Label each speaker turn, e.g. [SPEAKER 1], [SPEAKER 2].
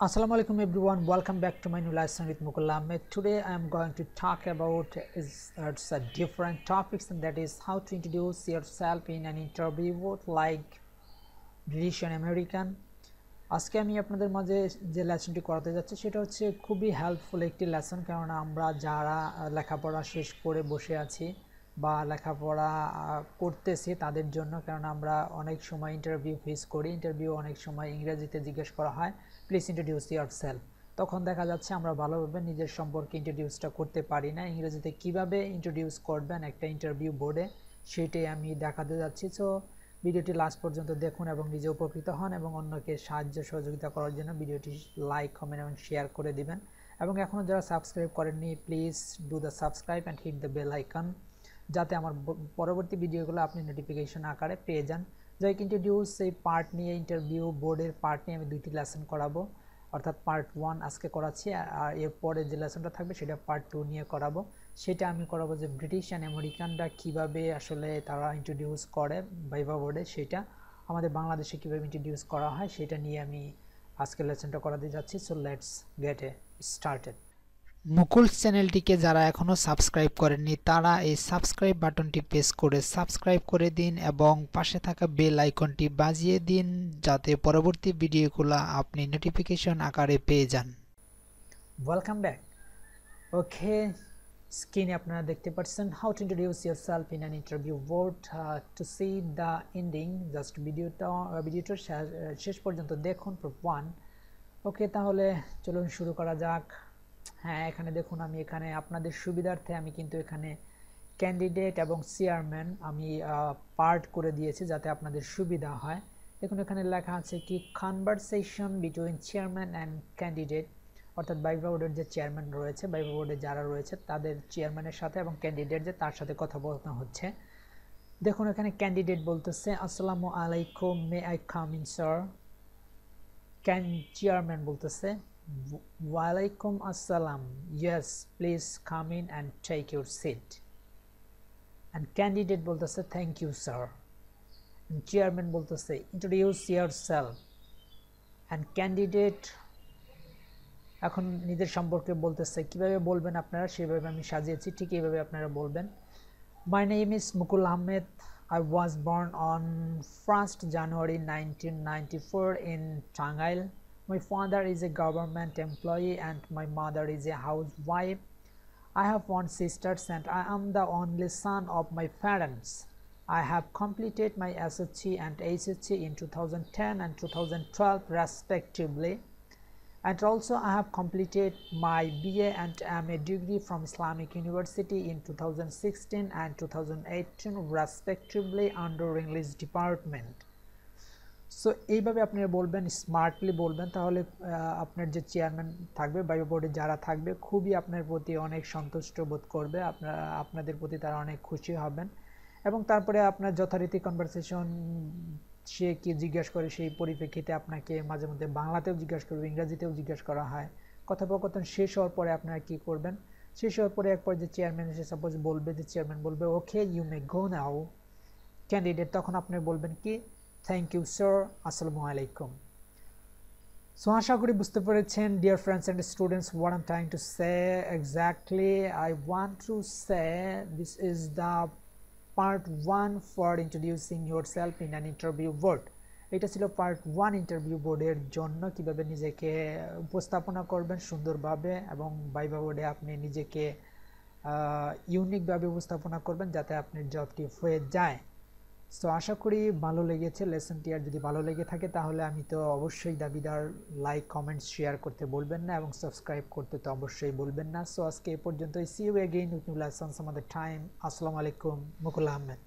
[SPEAKER 1] Assalamu alaikum everyone welcome back to my new lesson with Mukul Ahmed today I am going to talk about is uh, a different topics and that is how to introduce yourself in an interview like British and American আজকে আমি আপনাদের মাঝে যে লেসনটি করাতে যাচ্ছি সেটা হচ্ছে খুবই হেল্পফুল একটি লেসন কারণ আমরা যারা লেখাপড়া শেষ করে বসে আছি বা লেখাপড়া করতেছি তাদের জন্য কারণ আমরা অনেক সময় ইন্টারভিউ ফেস করি ইন্টারভিউ অনেক সময় ইংরেজিতে জিজ্ঞেস করা হয় প্লিজ ইন্ট্রোডিউস ইয়ার সেলফ তখন দেখা যাচ্ছে আমরা ভালোভাবে নিজের সম্পর্কে ইন্ট্রোডিউসটা করতে পারি না। ইংরেজিতে কীভাবে ইন্ট্রোডিউস করবেন একটা ইন্টারভিউ বোর্ডে সেটাই আমি দেখাতে যাচ্ছি। সো ভিডিওটি লাস্ট পর্যন্ত দেখুন এবং নিজে উপকৃত হন এবং অন্যকে সাহায্য সহযোগিতা করার জন্য ভিডিওটি লাইক কমেন্ট এবং শেয়ার করে দিবেন। এবং এখনও যারা সাবস্ক্রাইব করেননি please do the subscribe and hit the bell icon যাতে আমার পরবর্তী ভিডিওগুলো আপনি নোটিফিকেশন আকারে পেয়ে যান। যাই ইন্ট্রোডিউস এই পার্ট নিয়ে ইন্টারভিউ বোর্ডের পার্ট নিয়ে আমি দুইটি লেসন করাবো। অর্থাৎ পার্ট ওয়ান আজকে করাচ্ছি, আর এরপরে যে লেসনটা থাকবে সেটা পার্ট টু নিয়ে করাবো। সেটা আমি করাবো যে ব্রিটিশ অ্যান্ড আমেরিকানরা কীভাবে আসলে তারা ইন্ট্রোডিউস করে বাইবা বোর্ডে সেটা। আমাদের বাংলাদেশে কীভাবে ইন্ট্রোডিউস করা হয়, সেটা নিয়ে আমি আজকে লেসনটা করাতে যাচ্ছি। So let's get a started Mukul চ্যানেলটিকে যারা এখনও সাবস্ক্রাইব করেননি, তারা এই সাবস্ক্রাইব বাটনটি প্রেস করে সাবস্ক্রাইব করে দিন এবং পাশে থাকা বেল আইকনটি বাজিয়ে দিন যাতে পরবর্তী ভিডিওগুলো আপনি নোটিফিকেশন আকারে পেয়ে যান। ওয়েলকাম ব্যাক ওকে স্ক্রিনে আপনারা দেখতে পাচ্ছেন how to introduce yourself in an interview board to see the ending just ভিডিওটা ভিডিওটা শেষ পর্যন্ত দেখুন ওয়ান ওকে তাহলে চলুন শুরু করা যাক। হ্যাঁ এখানে দেখুন, আমি এখানে আপনাদের সুবিধার্থে আমি কিন্তু এখানে ক্যান্ডিডেট এবং চেয়ারম্যান আমি পার্ট করে দিয়েছি যাতে আপনাদের সুবিধা হয়। দেখুন, এখানে লেখা আছে কি conversation between chairman and candidate অর্থাৎ বাইবা বোর্ডের যে চেয়ারম্যান রয়েছে বাইবা বোর্ডে যারা রয়েছে, তাদের চেয়ারম্যানের সাথে এবং ক্যান্ডিডেট যে, তার সাথে কথা বলতে হচ্ছে। দেখুন, এখানে ক্যান্ডিডেট বলতেছে, আসসালামু আলাইকুম may I come in sir can chairman বলতেছে ওয়ালাইকুম আসসালাম yes please come in and take your seat and candidate বলতেছে থ্যাংক ইউ স্যার চেয়ারম্যান বলতেছে introduce yourself and candidate এখন নিজের সম্পর্কে বলতেছে কীভাবে বলবেন আপনারা? সেভাবে আমি সাজিয়েছি, ঠিক এইভাবে আপনারা বলবেন। My name is Mukul Ahmed. I was born on 1st January 1994 in Tangail. My father is a government employee and my mother is a housewife. I have one sister and I am the only son of my parents. I have completed my SHC and HSC in 2010 and 2012 respectively. And also I have completed my BA and MA degree from Islamic University in 2016 and 2018 respectively under English department. So এইভাবে আপনারা বলবেন smartly বলবেন, তাহলে আপনার যে chairman থাকবে বায়ু বোর্ডে যারা থাকবে, খুবই আপনার প্রতি অনেক সন্তুষ্ট বোধ করবে, আপনারা, আপনাদের প্রতি তারা অনেক খুশি হবেন। এবং তারপরে আপনার যথারীতি কনভারসেশন সে কি জিজ্ঞাসা করে, সেই পরিপ্রেক্ষিতে আপনাকে মাঝে মধ্যে বাংলাতেও জিজ্ঞাসা করবে, ইংরাজিতেও জিজ্ঞাসা করা হয়। কথোপকথন শেষ হওয়ার পরে আপনারা কি করবেন? শেষ হওয়ার পরে এক যে চেয়ারম্যান এসে সাপোজ বলবে যে চেয়ারম্যান বলবে okay you may go now candidate তখন আপনি বলবেন কি থ্যাংক ইউ স্যার আসসালামু আলাইকুম সো আশা করি বুঝতে পেরেছেন dear friends and students what am trying to say exactly I want to say this is the part one for introducing yourself in an interview board এটা ছিল পার্ট ওয়ান ইন্টারভিউ বোর্ডের জন্য কীভাবে নিজেকে উপস্থাপনা করবেন সুন্দরভাবে এবং বাইবা বোর্ডে আপনি নিজেকে ইউনিকভাবে উপস্থাপনা করবেন যাতে আপনার জবটি হয়ে যায়। সো আশা করি ভালো লেগেছে লেসনটি আর যদি ভালো লেগে থাকে তাহলে আমি তো অবশ্যই দাবিদার লাইক কমেন্টস শেয়ার করতে বলবেন না এবং সাবস্ক্রাইব করতে তো অবশ্যই বলবেন না। সো আজকে এ পর্যন্তই। See you again with new lessons আমাদের টাইম আসসালামু আলাইকুম। মুকুল আহমেদ।